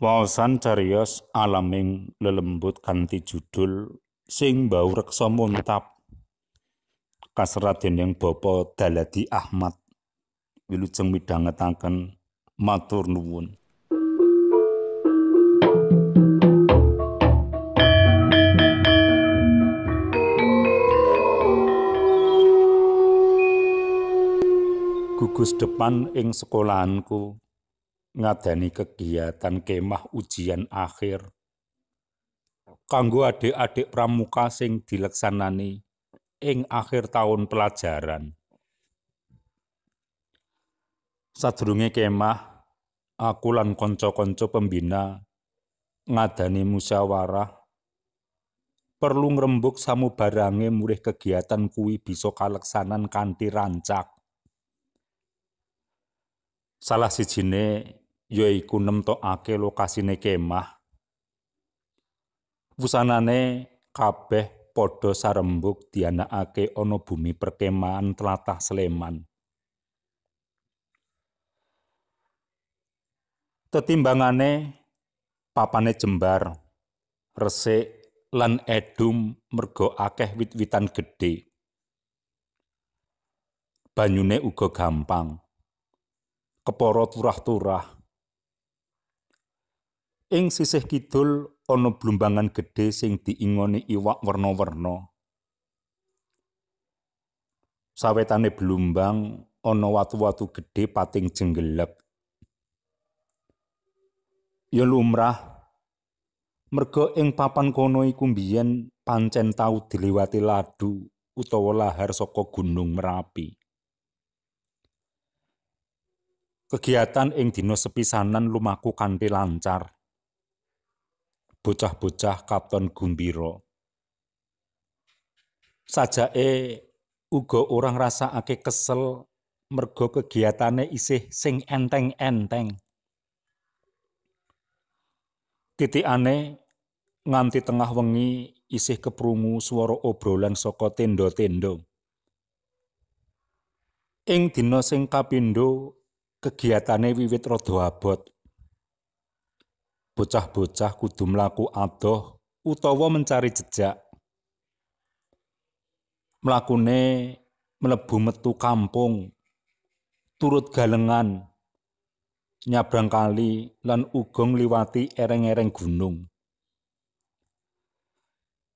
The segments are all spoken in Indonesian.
Waosan cariyos alaming lelembut kanthi judul sing bau reksa muntap. Kaserat dening Bapa Daladi Ahmad. Wilujeng midhangetaken matur nuwun. Gugus depan ing sekolahanku ngadani kegiatan kemah ujian akhir kanggo adik-adik pramuka sing dileksanani ing akhir tahun pelajaran. Sadurunge kemah, aku lan kanca-kanca pembina ngadani musyawarah perlu ngrembug samubarange murih kegiatan kuwi bisa kaleksanan kanthi rancak. Salah sijine yaiku nemtokake lokasine kemah. Wusanane kabeh padha sarembug dianakake ana bumi perkemahan tlatah Sleman. Tetimbangane papane jembar, resik lan edum merga akeh wit-witan gedhe. Banyune uga gampang. Kepara turah-turah. Ing sisih kidul ana blumbangan gedhe sing diingoni iwak werna-werna. Sawetane blumbang ana watu-watu gedhe pating jenggelek. Ya lumrah merga ing papan kono iku biyen pancen tau diliwati ladu utawa lahar saka gunung Merapi. Kegiatan ing dina sepisanan lumaku kanthi lancar. Bocah-bocah katon gumbira. Sajake uga ora ngrasakake kesel merga kegiatane isih sing enteng-enteng. Titikane nganti tengah wengi isih keprungu swara obrolan saka tenda-tenda. Ing dina sing kapindho kegiatane wiwit rada abot. Bocah-bocah kudu mlaku adoh utawa mencari jejak. Mlakune mlebu metu kampung, turut galengan, nyabrang kali lan uga ngliwati ereng-ereng gunung.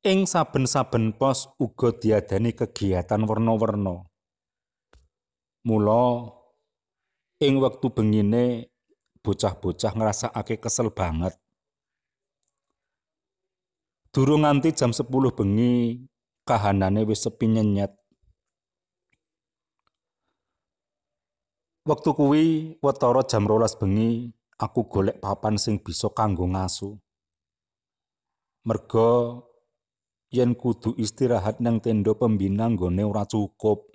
Ing saben-saben pos uga diadani kegiatan werna-werna. Mula ing wektu bengine bocah-bocah ngrasakake kesel banget. Durung nganti jam 10 bengi, kahanane wis sepi nyenyet. Wektu kuwi wetara jam rolas bengi, aku golek papan sing bisa kanggo ngaso. Merga yen kudu istirahat nang tenda pembina nggone ora cukup.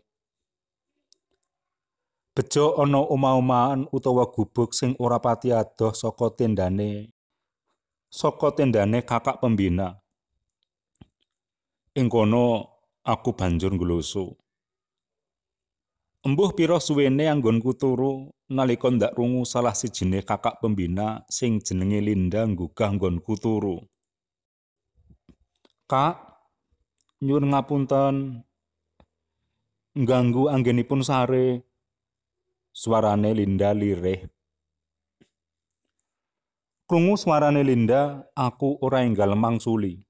Bejo ana omah-omahan utawa gubuk sing ora pati adoh saka tendane saka tendane kakak pembina. Ing kono aku banjur ngloso embuh pira suwene anggonku turu nalika ndak rungu salah sijine kakak pembina sing jenenge Linda nggugah nggonku turu. Kak nyuwun ngapunten. Ngganggu anggenipun sare Suarane Linda lirih. Krungu suarane Linda, aku ora enggal mangsuli.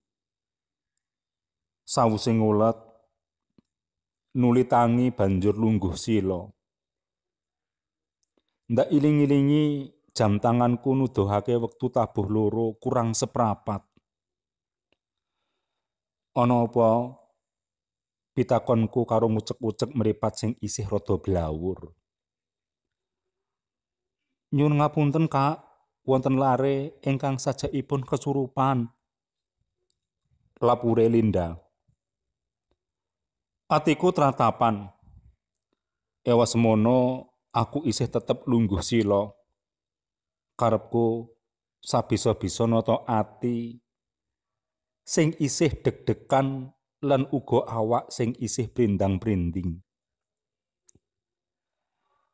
Sawuse ngulet, nuli tangi banjur lungguh sila. Ndak iling-ilingi jam tanganku nuduhake wektu tabuh loro kurang seprapat. Ana apa? Pitakonku karo ngucek-ucek meripat sing isih rada blawur. Nyun ngapunten, Kak, wonten lare ingkang sajakipun kesurupan. Lapure Linda. Atiku tratapan. Ewa semono aku isih tetep lungguh sila. Karepku sabisa-bisa nata ati sing isih deg-degan lan uga awak sing isih prindang-prinding.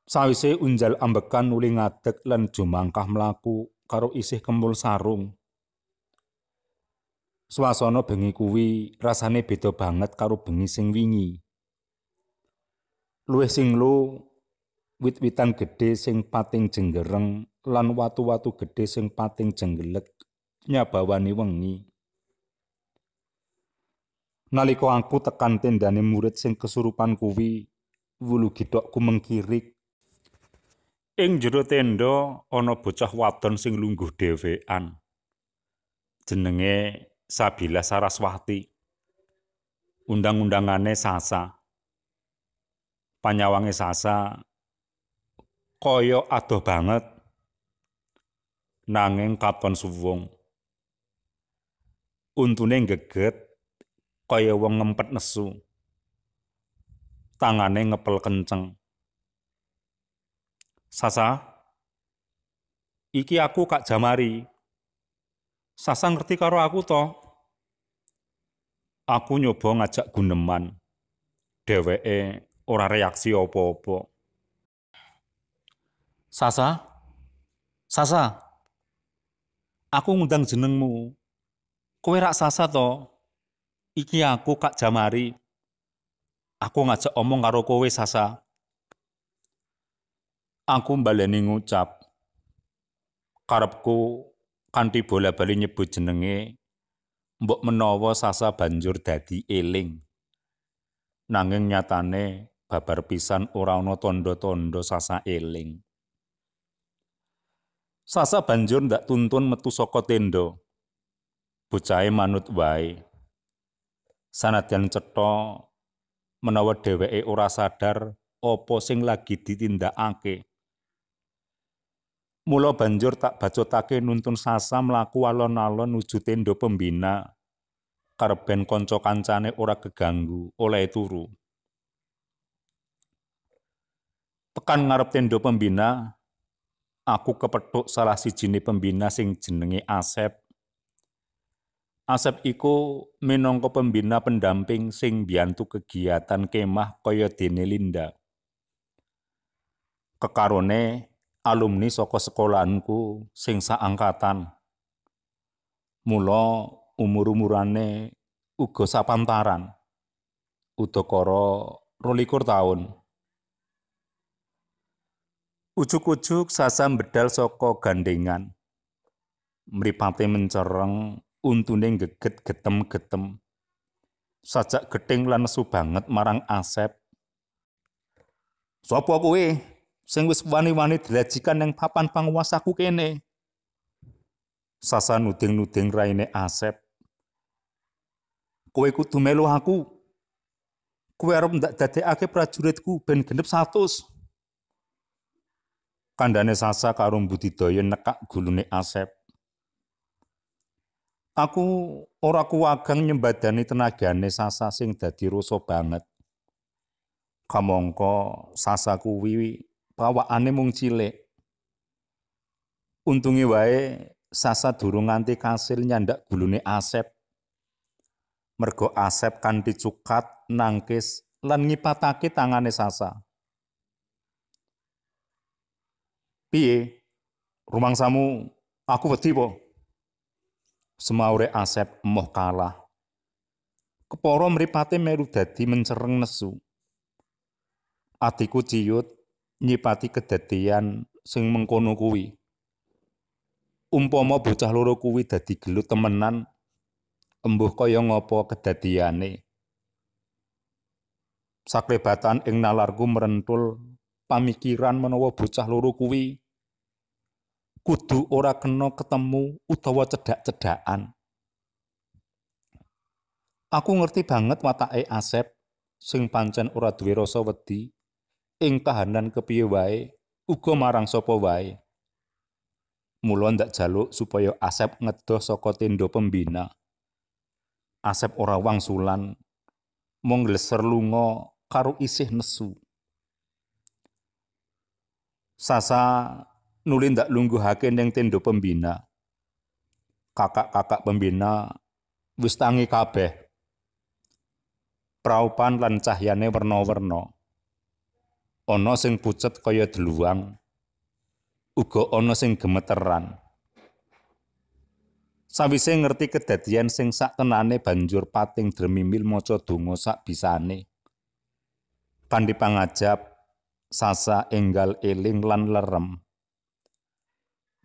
Sawise unjal ambekan nuli ngadeg lan jumangkah mlaku karo isih kempul sarung. Swasana bengi kuwi rasane beda banget karo bengi sing wingi. Luwih sing lu wit-witan gedhe sing pating jenggereng lan watu-watu gedhe sing pating jenggelek nyabawani wengi. Nalika aku tekan tendane murid sing kesurupan kuwi, wulu githokku mengkirik. Ing jero tenda ana bocah wadon sing lungguh dhewean. Jenenge Sabila Saraswati. Undang-undangane Sasa. Panyawange Sasa kaya adoh banget nanging katon suwung. Untune geget kaya wong ngempet nesu. Tangane ngepel kenceng. Sasa, iki aku Kak Jamari. Sasa ngerti karo aku to? Aku nyoba ngajak guneman. Dheweke ora reaksi apa-apa. Sasa? Sasa? Aku ngundang jenengmu. Kowe rak Sasa to? Iki aku Kak Jamari. Aku ngajak omong karo kowe Sasa. Aku mbaleni ngucap. Karepku kanthi bola-bali nyebut jenenge mbok menawa Sasa banjur dadi eling. Nanging nyatane babar pisan ora ana tanda-tanda Sasa eling. Sasa banjur ndak tuntun metu saka tenda. Bocahe manut wae. sanadyan cetha menawa dheweke ora sadar apa sing lagi ditindakake. Mula banjur tak bacotake nuntun sasa mlaku alon-alon nuju tenda pembina karben kanca kancane ora keganggu oleh turu. Tekan ngarep tenda pembina, aku kepethuk salah sijine pembina sing jenenge Asep Asep iku minangka pembina pendamping sing biantu kegiatan kemah kaya dene Linda. Kekarone alumni saka sekolahanku sing saangkatan. Mula umur-umurane uga sapantaran. Udakara 22 taun. Ujuk-ujuk sasa bedal saka gandengan. Mripate mencereng untune geget getem-getem. Sajak gething lan nesu banget marang Asep. Sopo kowe sing wis wani-wani dilajikan ning papan panguwasaku kene? Sasa nuding-nuding raine Asep. Kowe kudu melu aku. Kowe arep ndak dadekake prajuritku ben genep 100. Kandane Sasa karo budidaya nekak gulune Asep. Aku ora kuwagang nyembadani tenagane Sasa sing dadi rasa banget. Kamangka Sasa kuwi pawakane mung cilik. Untunge wae Sasa durung nganti kasil nyandak gulune Asep. Mergo Asep kanthi cukat nangkis lan ngipatake tangane Sasa. Piye? Rumangsamu aku wedi po? Semaure Asep emoh kalah. Keporo mripate meru dadi mencereng nesu. Atiku ciyut nyipati kedadian sing mengkono kuwi. Umpama bocah loro kuwi dadi gelut temenan, embuh kaya ngapa kedadiane. Saklebatan ing nalarku merentul pamikiran menawa bocah loro kuwi kudu ora kena ketemu utawa cedhak-cedhakan. Aku ngerti banget watake Asep sing pancen ora duwe rasa wedi ing kahanan kepiye wae uga marang sapa wae. Mula ndak jaluk supaya Asep ngedoh saka tenda pembina. Asep ora wangsulan mung ngleser lunga karo isih nesu. Sasa nuli ndak lungguhake ning tenda pembina. Kakak-kakak pembina wis tangi kabeh. Praupan lan cahyane werna-werna. Ana sing pucet kaya deluwang. Uga ana sing gemeteran. Sawise ngerti kedadian sing sak tenane banjur pating dremimil maca donga sak bisane. Pandi pangajab sasa enggal eling lan lerem.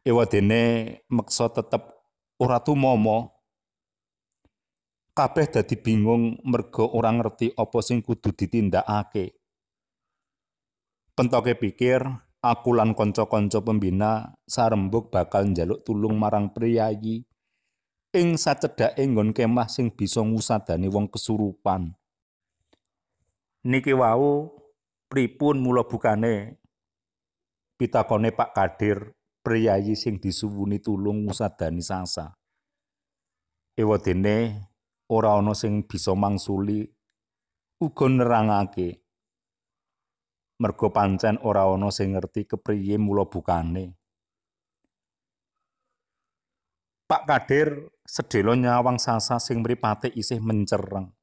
Ewadene meksa tetep ora tumomo. Kabeh dadi bingung merga ora ngerti apa sing kudu ditindakake. Pentoke pikir, aku lan kanca-kanca pembina sarembuk bakal njaluk tulung marang priyayi ing sacedhake nggon kemah sing bisa ngusadani wong kesurupan. Niki wau pripun mula bukane? Pitakone Pak Kadir, priyayi sing disuwuni tulung ngusadani sasa. Ewadene ora ana sing bisa mangsuli uga nerangake. Mergo pancen ora ana sing ngerti kepriye mula bukane. Pak Kadir sedelo nyawang sasa sing mripate isih mencereng.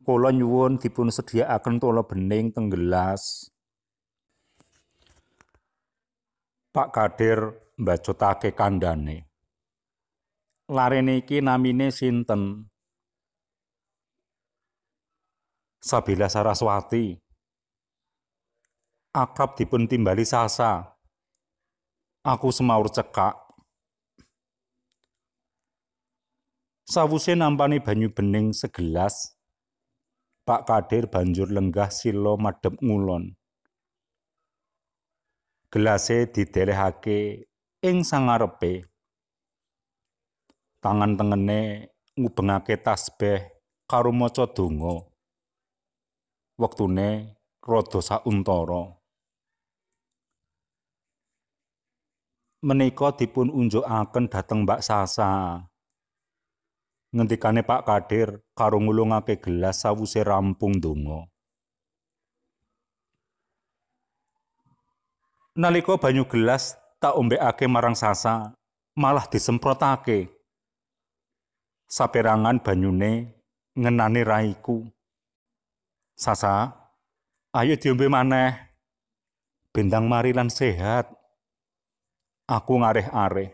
Kula nyuwun dipun sediakaken tola bening teng gelas. Pak Kadir mbacotake kandhane. Larene iki namine sinten? Sabila Saraswati. Akrab dipun timbali sasa. Aku semaur cekak. Sawuse nampani banyu bening segelas, Pak Kadir banjur lenggah silo madhep ngulon. Gelase didelehake ing sangarepe. Tangan tengene ngubengake tasbih karo maca donga. Wektune rada sauntara. Menika dipun unjukaken dhateng Mbak Sasa. Ngendikane Pak Kadir karo ngulungake gelas sawuse rampung donga. Nalika banyu gelas tak ombekake marang Sasa, malah disemprotake. Saperangan banyune ngenani raiku. Sasa, ayo diombe maneh. Bendang mari lan sehat. Aku ngareh-areh.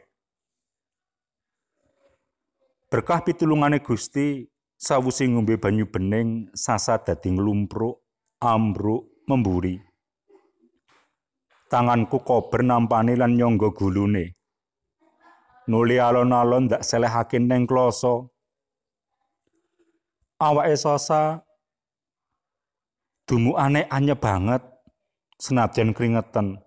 Berkah pitulungane Gusti, sawuse ngombe banyu bening, sasa dadi nglumpruk, ambruk, memburi. Tanganku kober nampani lan nyangga gulune. Nuli alon-alon ndak neng kloso. Awake sasa dumukane anyep banget senajan keringetan.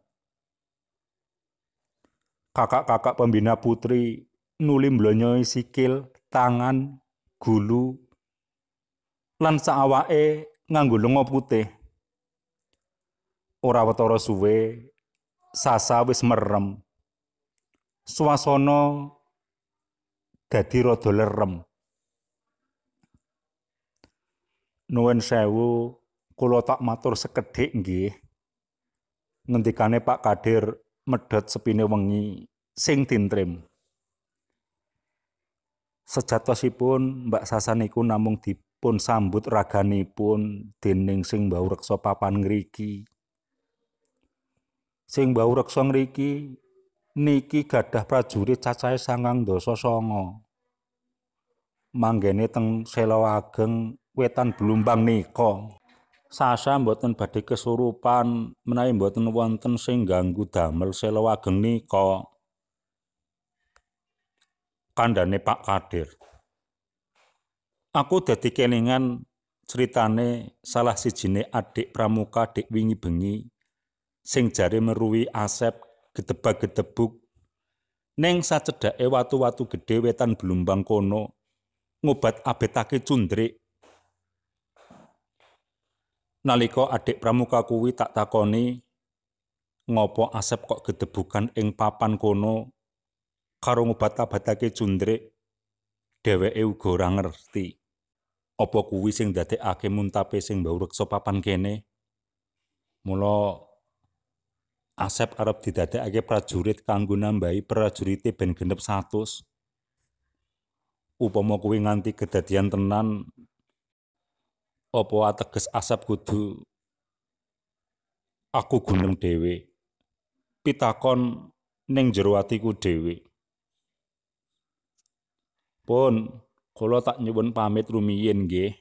Kakak-kakak pembina putri nuli mblonyoi sikil, tangan, gulu, lan saawake nganggo lenga putih. Ora wetara suwe, sasa wis merem. Swasana dadi rada lerem. Nuwun sewu, kula tak matur sekedhik nggih. Ngendikane Pak Kadir medhot sepine wengi sing tintrim. Sejatosipun Mbak Sasan iku namung dipun sambut raganipun dening sing mbau reksa papan ngriki. Sing mbau reksa ngriki niki gadah prajurit cacahe sangang dosa songo. Manggene teng Sela Ageng wetan Blumbang nika. Sasa mboten badhe kesurupan menawi mboten wonten sing ganggu damel sela wageng nika. Kandhane Pak Kadir. Aku dadi kelingan critane salah sijine adik pramuka dik wingi bengi sing jare meruwi asep gedebak-gedebuk ning sacedhake watu-watu gedhe wetan Blumbang kono ngobat abetake cundrik Nalika adik pramuka kuwi tak takoni ngopo asep kok gedebukan ing papan kono karo ngobat-abatake cundrik dheweke uga ora ngerti. Apa kuwi sing dadekake muntape sing mbau reksa papan kene? Mula asep arep didadekake prajurit kanggo nambahi prajurite ben genep 100 upama kuwi nganti kedadian tenan apa ateges asap kudu aku guneng dhewe pitakon ning jero atiku dhewe Pun, kula tak nyuwun pamit rumiyin nggih.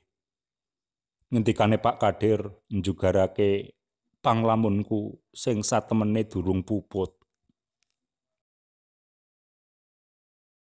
Ngendikane Pak Kadir njugarake panglamunku sing satemene durung puput.